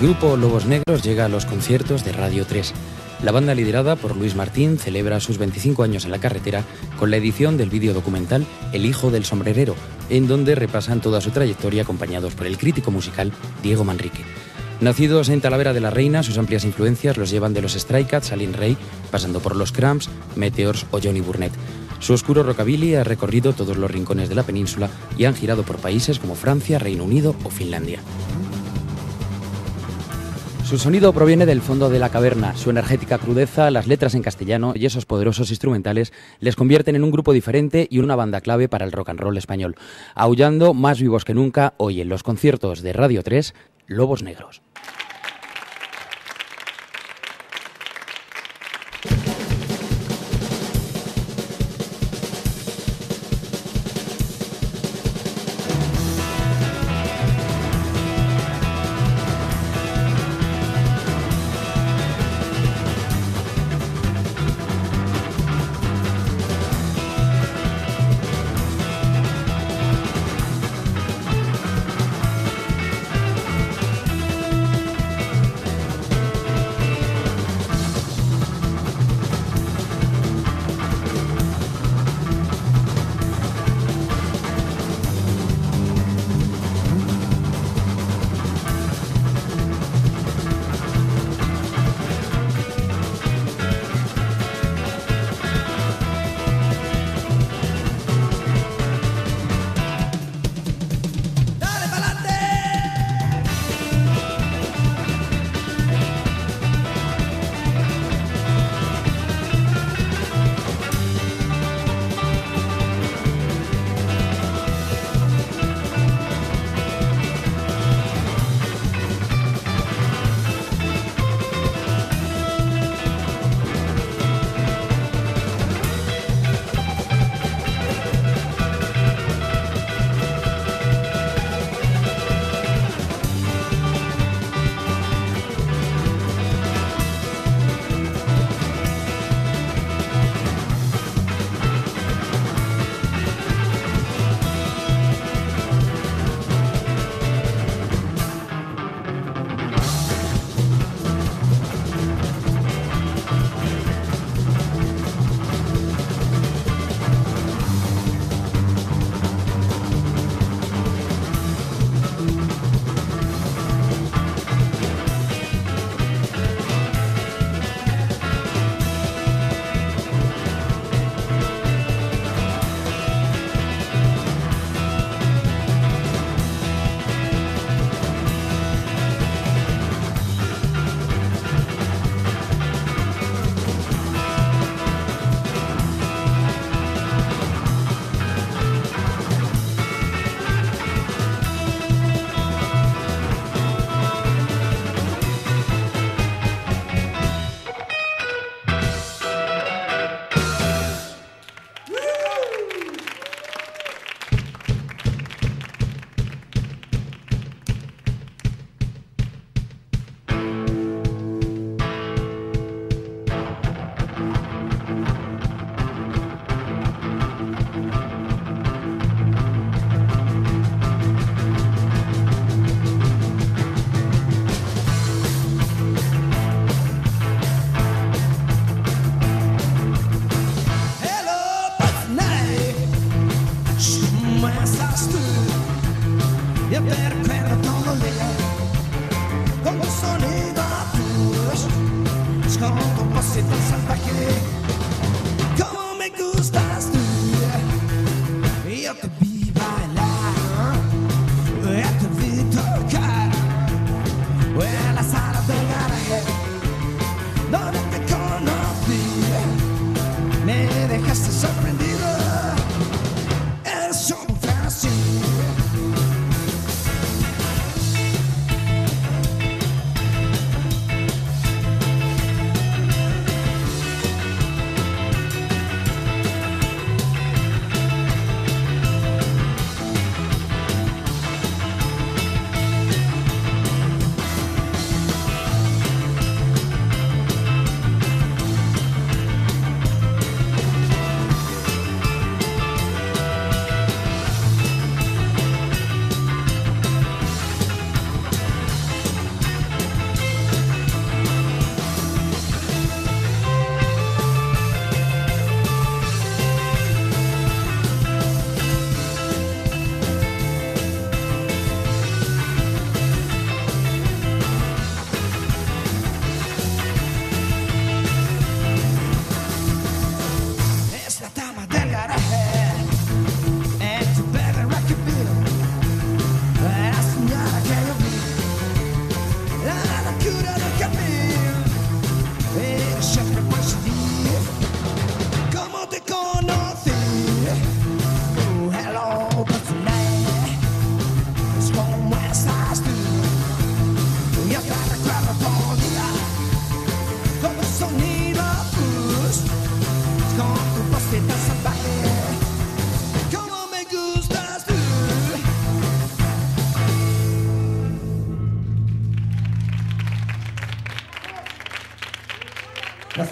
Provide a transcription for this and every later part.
El grupo Lobos Negros llega a los conciertos de Radio 3. La banda liderada por Luis Martín celebra sus 25 años en la carretera con la edición del vídeo documental El hijo del sombrerero, en donde repasan toda su trayectoria acompañados por el crítico musical Diego Manrique. Nacidos en Talavera de la Reina, sus amplias influencias los llevan de los Stray Cats a Lin Rey, pasando por los Cramps, Meteors o Johnny Burnett. Su oscuro rockabilly ha recorrido todos los rincones de la península y han girado por países como Francia, Reino Unido o Finlandia. Su sonido proviene del fondo de la caverna, su energética crudeza, las letras en castellano y esos poderosos instrumentales les convierten en un grupo diferente y una banda clave para el rock and roll español. Aullando más vivos que nunca hoy en los conciertos de Radio 3, Lobos Negros.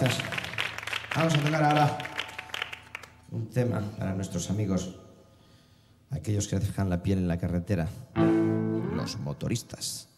Gracias. Vamos a tocar ahora un tema para nuestros amigos, aquellos que dejan la piel en la carretera, los motoristas.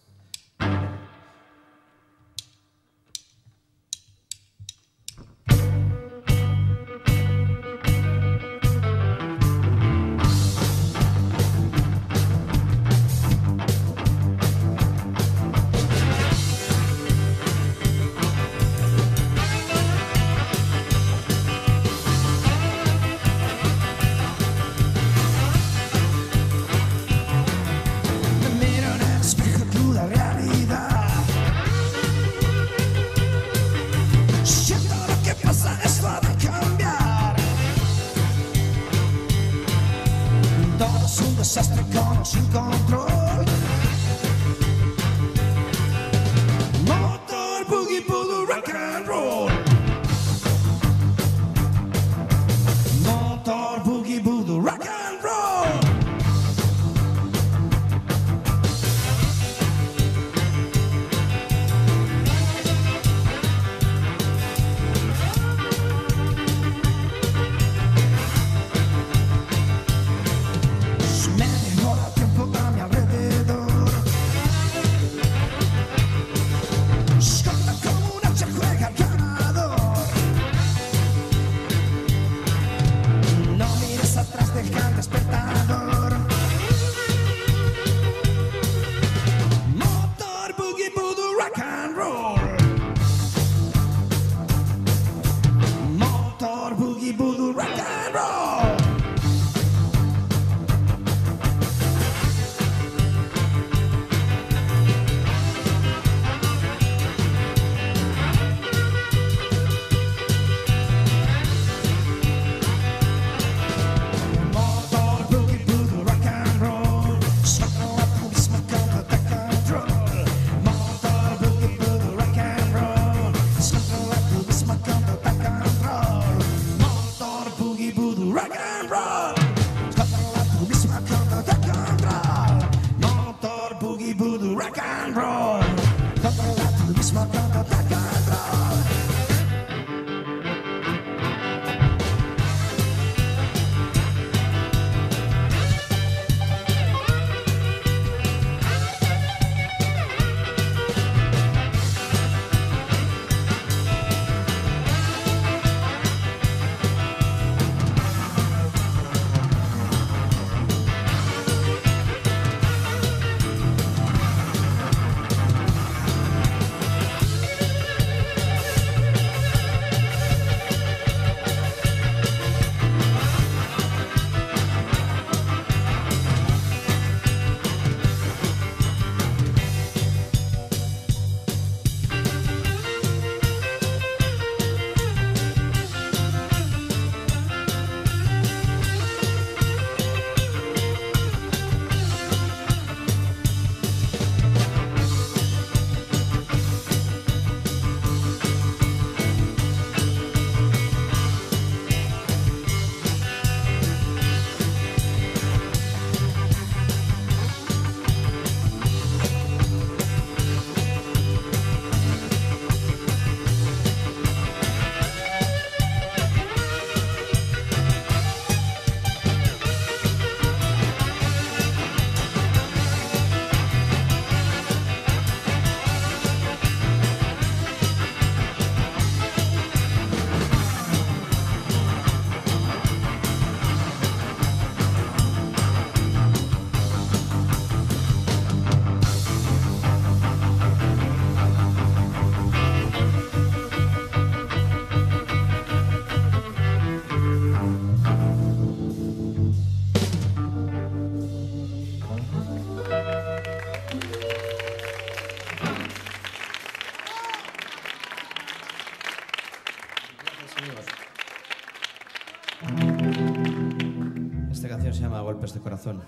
De corazón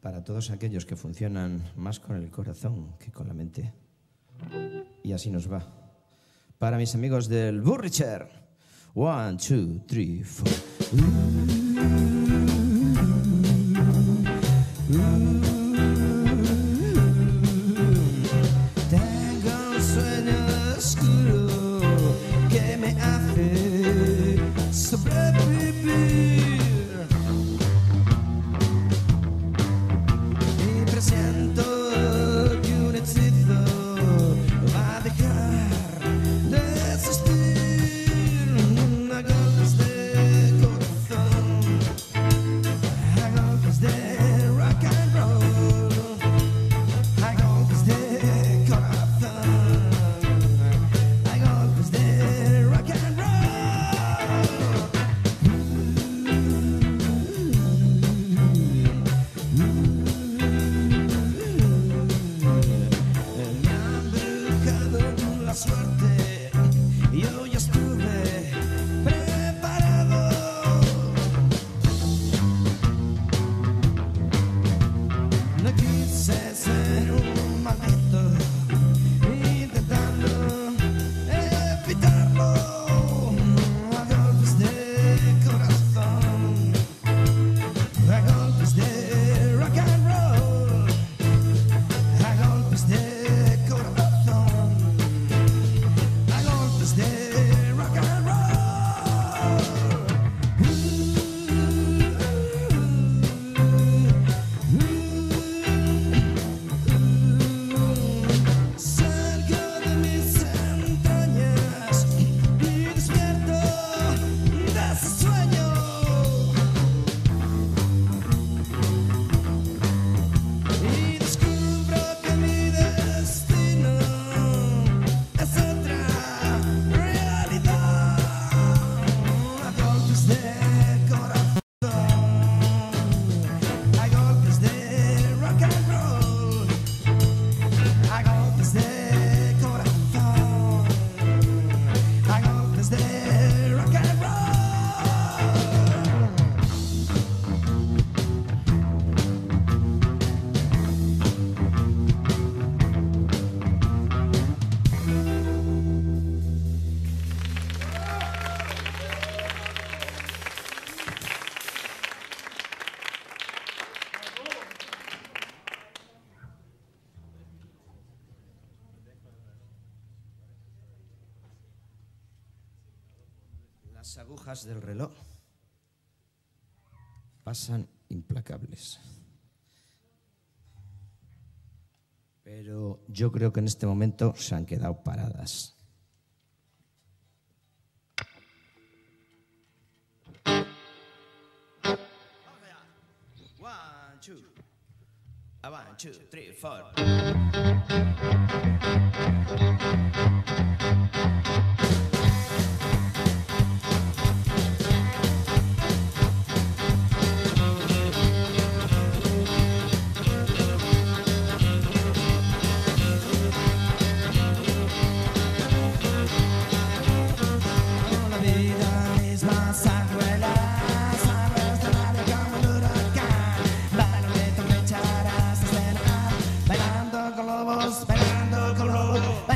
para todos aquellos que funcionan más con el corazón que con la mente. Y así nos va. Para mis amigos del Burricher. One, two, three, four. pasan implacables. Pero yo creo que en este momento se han quedado paradas. One, two, one, two. and the road.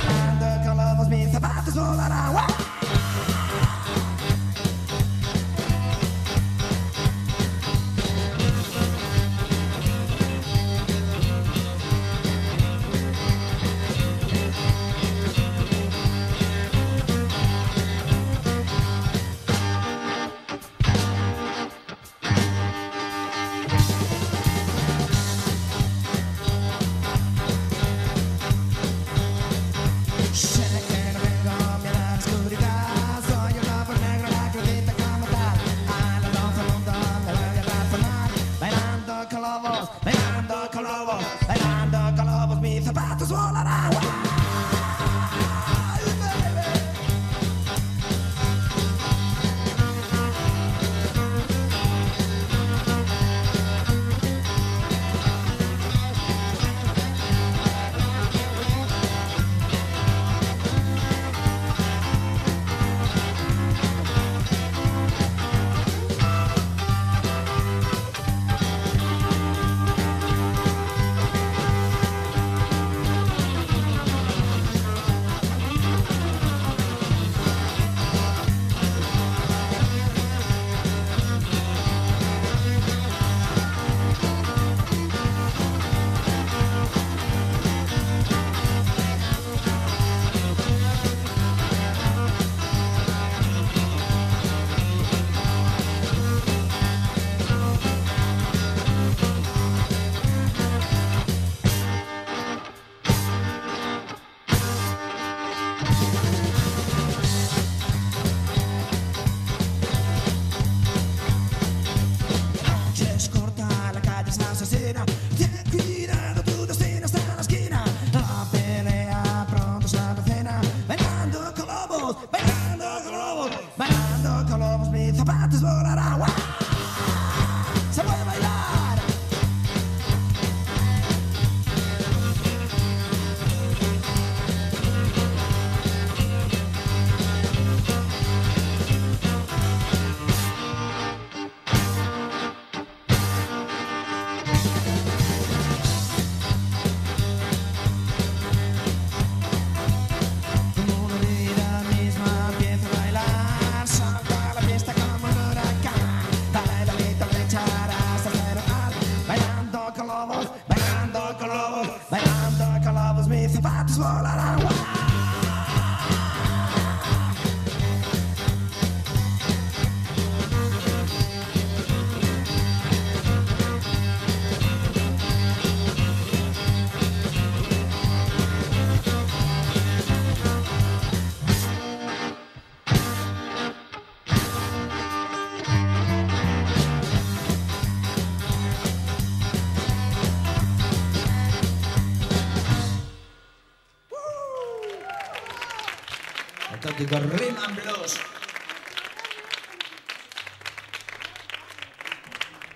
fantástico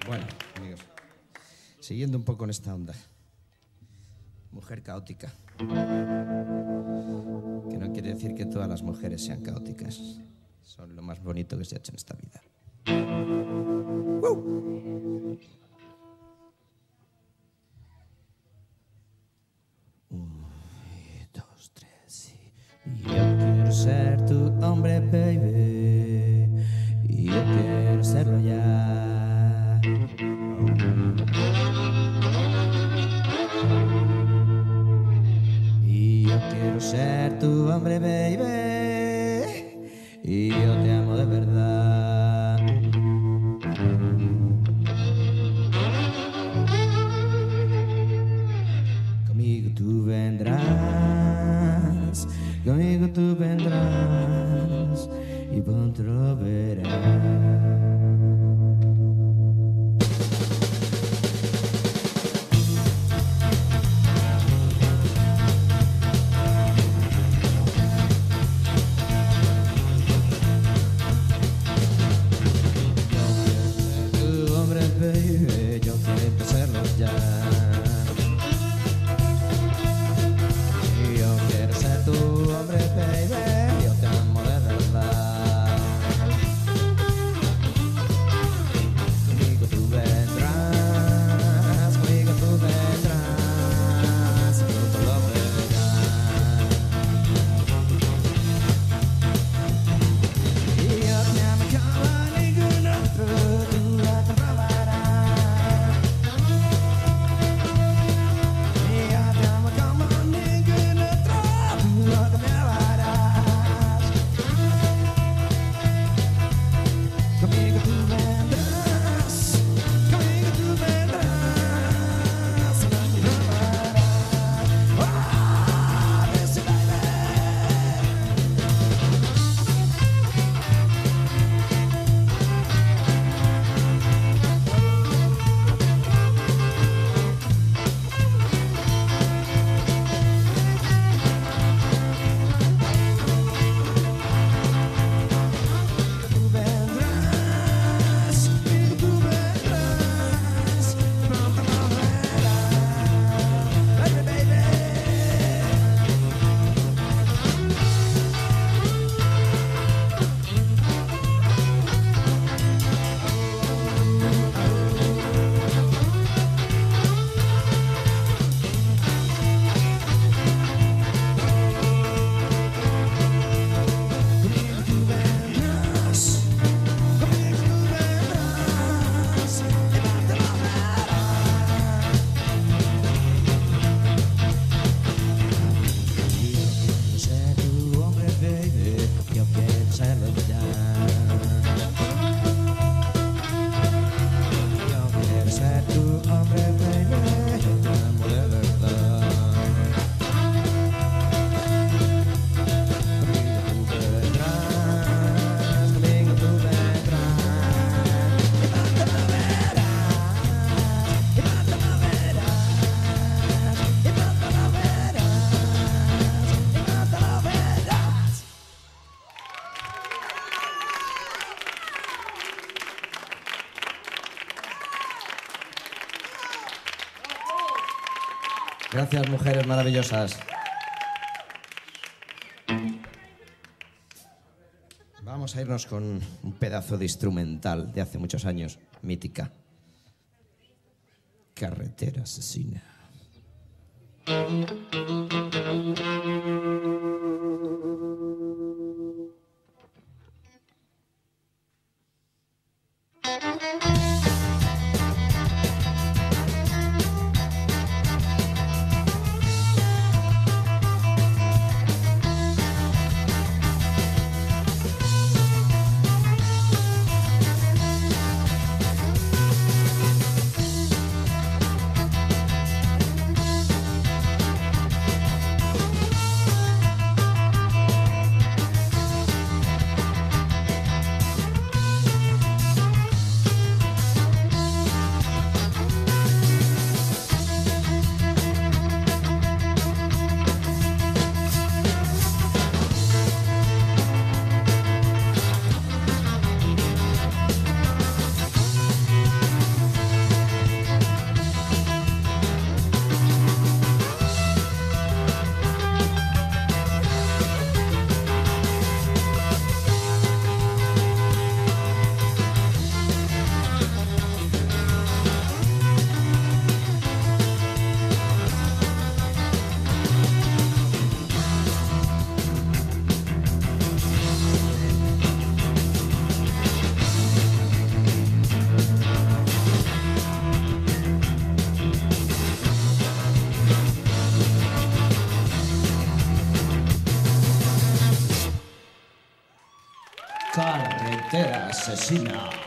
Bueno, amigos, siguiendo un poco en esta onda. Mujer caótica. Que no quiere decir que todas las mujeres sean caóticas. Son lo más bonito que se ha hecho en esta vida. ¡Woo! E Yo quiero ser tu hombre, baby. E Yo quiero ser ya. Gracias, mujeres maravillosas. Vamos a irnos con un pedazo de instrumental de hace muchos años, mítica. Carretera asesina. Carretera asesina.